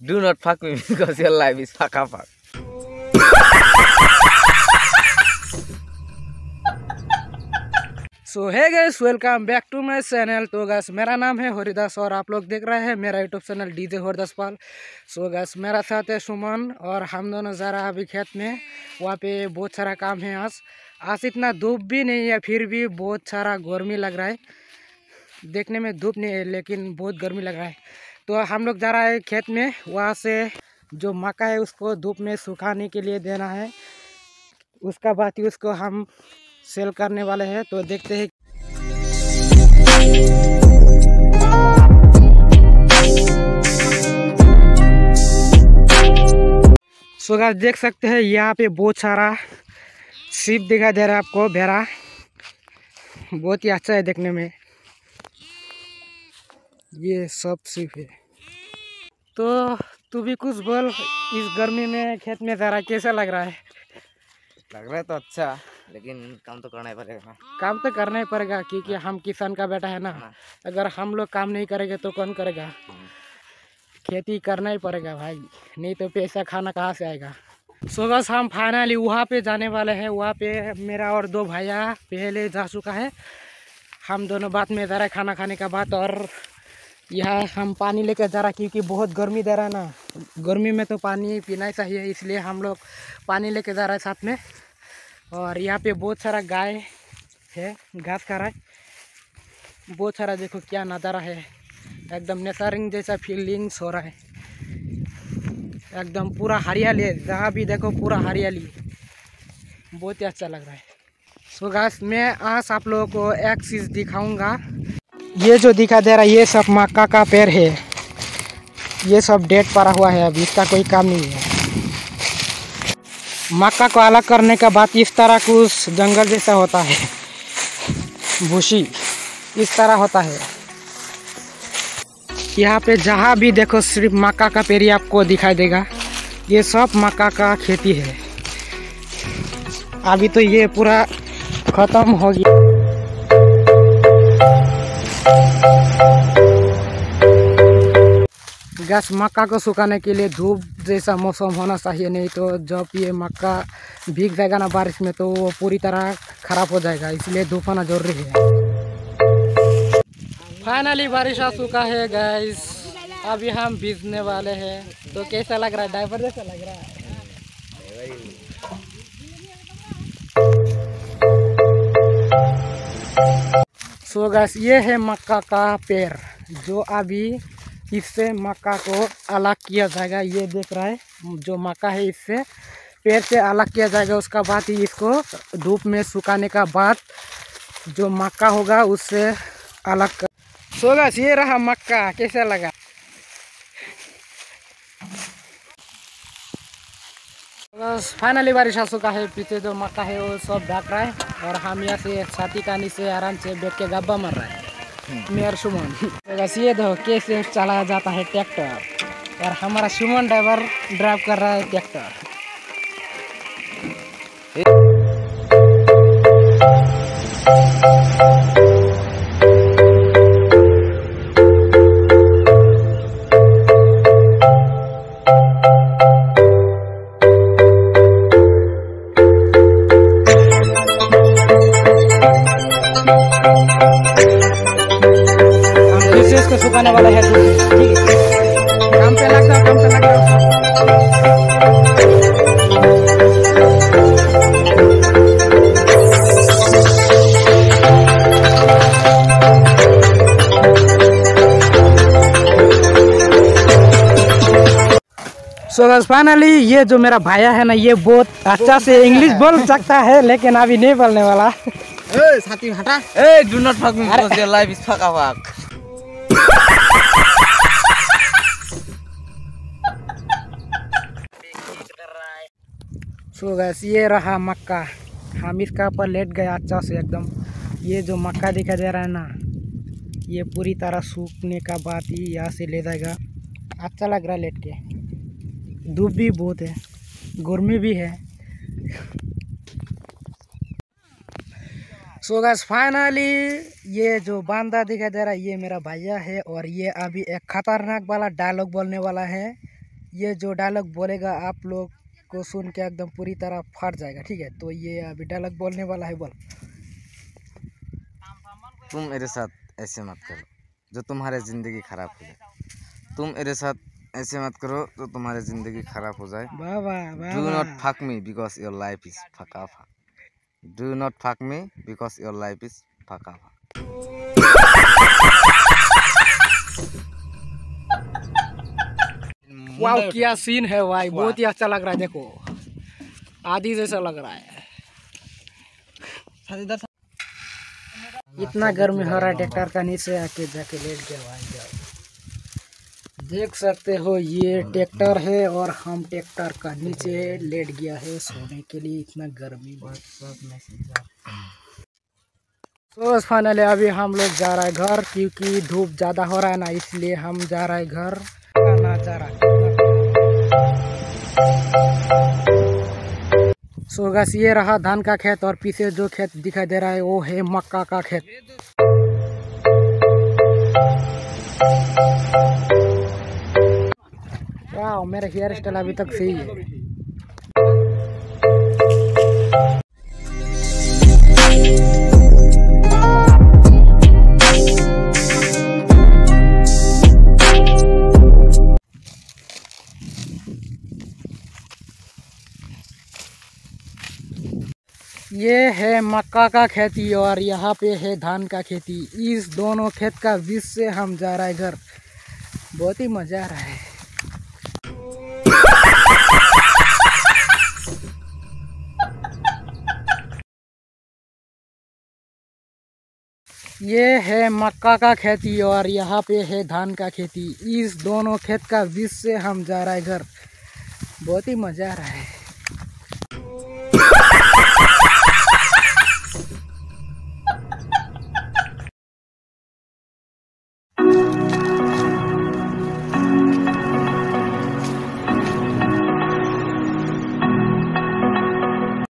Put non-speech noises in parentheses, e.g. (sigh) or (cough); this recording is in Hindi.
Do not fuck me (laughs) because your life is fuck up. So hi guys welcome back to my channel तो गैस मेरा नाम है हरिदास और आप लोग देख रहे हैं मेरा YouTube channel DJ Haridas Pal. So guys मेरा साथ है सुमन और हम दोनों जा रहा अभी खेत में वहाँ पे बहुत सारा काम है आज। आज इतना धूप भी नहीं है, फिर भी बहुत सारा गर्मी लग रहा है। देखने में धूप नहीं है, लेकिन बहुत गर्मी लग रहा है। तो हम लोग जा रहा है खेत में। वहाँ से जो मक्का है, उसको धूप में सुखाने के लिए देना है। उसका बाद ही उसको हम सेल करने वाले हैं तो देखते हैं। सो गाइस देख सकते हैं, यहाँ पे बहुत सारा सीप दिखाई दे रहा है आपको भेड़ा बहुत ही अच्छा है देखने में। ये सब सीप है। तो तू भी कुछ बोल इस गर्मी में खेत में जरा कैसा लग रहा है? लग रहा है तो अच्छा लेकिन काम तो करना ही पड़ेगा ना। काम तो करना ही पड़ेगा क्योंकि हम किसान का बेटा है ना। हाँ। अगर हम लोग काम नहीं करेंगे तो कौन करेगा? खेती करना ही पड़ेगा भाई नहीं तो पैसा खाना कहाँ से आएगा? सो बस हम फाइनली वहाँ पे जाने वाले हैं। वहाँ पे मेरा और दो भैया पहले जा चुका है। हम दोनों बात में जा रहे हैं खाना खाने का बात और यहाँ हम पानी लेकर जा रहा क्योंकि बहुत गर्मी दे रहा है ना। गर्मी में तो पानी पीना ही चाहिए, इसलिए हम लोग पानी लेके जा रहा है साथ में। और यहाँ पे बहुत सारा गाय है, घास खा रहा है। बहुत सारा देखो क्या नज़ारा है। एकदम नेचरिंग जैसा फीलिंग्स हो रहा है। एकदम पूरा हरियाली है, जहाँ भी देखो पूरा हरियाली। बहुत ही अच्छा लग रहा है। सो so गाइस मैं आज आप लोगों को एक चीज़ दिखाऊँगा। ये जो दिखा दे रहा है, ये सब मक्का का पेड़ है। ये सब डेट पड़ा हुआ है, अभी इसका कोई काम नहीं है। मक्का को अलग करने के बाद इस तरह कुछ जंगल जैसा होता है। भूसी, इस तरह होता है। यहाँ पे जहाँ भी देखो, सिर्फ़ मक्का का पेड़ ही आपको दिखाई देगा। ये सब मक्का का खेती है। अभी तो ये पूरा खत्म हो गया। गैस मक्का को सुखाने के लिए धूप जैसा मौसम होना चाहिए, नहीं तो जब ये मक्का भीग जाएगा ना बारिश में तो वो पूरी तरह खराब हो जाएगा, इसलिए धूप होना ज़रूरी है। फाइनली बारिश आ चुका है गैस अभी हम भीजने वाले हैं। तो कैसा लग रहा है? ड्राइवर जैसा लग रहा है। सो so गैस ये है मक्का का पेड़, जो अभी इससे मक्का को अलग किया जाएगा। ये देख रहा है, जो मक्का है इससे पेड़ से अलग किया जाएगा। उसका बाद ही इसको धूप में सुखाने का बाद जो मक्का होगा, उससे अलग कर सो ये रहा मक्का, कैसा लगा? बस फाइनली बारिश आ चुका है, पीछे जो मक्का है वो सब ढक रहा है और हम यहाँ से छाती कानी से आराम से बैठ के गब्बा मर रहा है। मेयर सुमन। बस ये देखो, कैसे चलाया जाता है ट्रैक्टर। और हमारा सुमन ड्राइवर ड्राइव कर रहा है ट्रैक्टर। हम फिर से इसको सुखाने वाला है ठीक है? काम पे काम पे सो so, फाइनली ये जो मेरा भाया है ना ये बहुत अच्छा से इंग्लिश बोल सकता है लेकिन अभी नहीं बोलने वाला। ए साथी हटा ए do not fuck me because your life is fuck. Up. So guys ये रहा मक्का। हम इसका ऊपर लेट गया अच्छा से एकदम। ये जो मक्का दिखाई दे रहा है ना ये पूरी तरह सूखने का बात ही यहाँ से ले जाएगा। अच्छा लग रहा है लेट के। धूप भी बहुत है गर्मी भी है। सो गैस फाइनली ये जो बांदा दिखाई दे रहा है ये मेरा भैया है और ये अभी एक खतरनाक वाला डायलॉग बोलने वाला है। ये जो डायलॉग बोलेगा आप लोग को सुन के एकदम पूरी तरह फट जाएगा ठीक है? तो ये अभी डायलॉग बोलने वाला है बोल। तुम मेरे साथ ऐसे मत करो जो तुम्हारे ज़िंदगी खराब हो जाए। तुम मेरे साथ ऐसे मत करो तो तुम्हारी ज़िंदगी खराब हो जाए। वाह वाह वाह Do not वाह। fuck me because your life is fuck fuck. Do not fuck me because your life is fuck fuck. वाह क्या सीन है भाई? बहुत ही अच्छा लग रहा है देखो। आदि जैसा लग रहा है। इतना गर्मी हो रहा है ट्रैक्टर का नीचे आके जाके लेट गया भाई जाओ। देख सकते हो ये ट्रैक्टर है। और हम ट्रैक्टर का नीचे लेट गया है सोने के लिए इतना गर्मी तो फाइनली अभी हम लोग जा रहा है घर क्योंकि धूप ज़्यादा हो रहा है ना इसलिए हम जा रहा है घर। का नज़ारा सो गस ये रहा धान का खेत और पीछे जो खेत दिखाई दे रहा है वो है मक्का का खेत। मेरा हेयर स्टाइल अभी तक सही है। ये है मक्का का खेती और यहाँ पे है धान का खेती। इस दोनों खेत का बीच से हम जा रहे हैं घर। बहुत ही मज़ा आ रहा है। ये है मक्का का खेती और यहाँ पे है धान का खेती। इस दोनों खेत का बीच से हम जा रहे हैं घर। बहुत ही मज़ा आ रहा है।